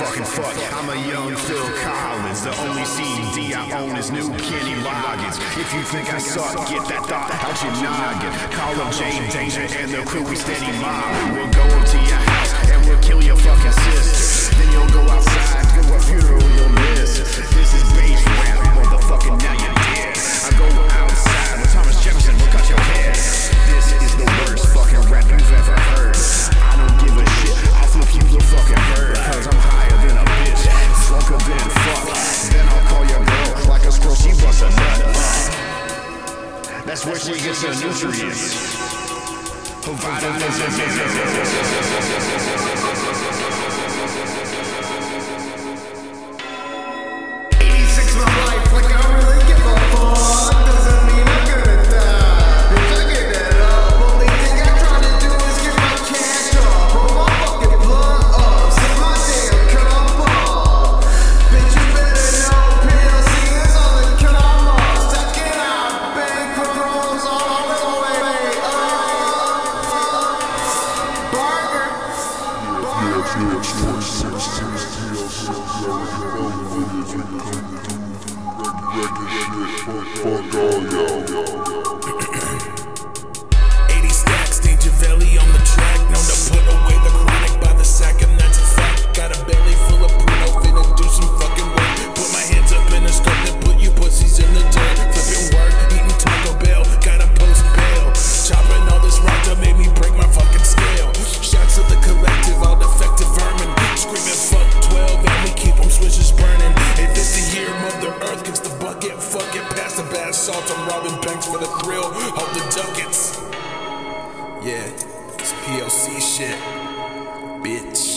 fucking fuck. I'm a young Phil Collins. The only CD I own is new Kenny Loggins. If you think I suck, get that thought out your noggin. Call up James Danger and the crew, we steady mob. We'll go up to your house and we'll kill your fucking sister. That's where she gets her nutrients. Fuck all y'all. Fuckin' pass the bad salt. I'm robbing banks for the thrill of the ducats. Yeah, it's PLC shit, bitch.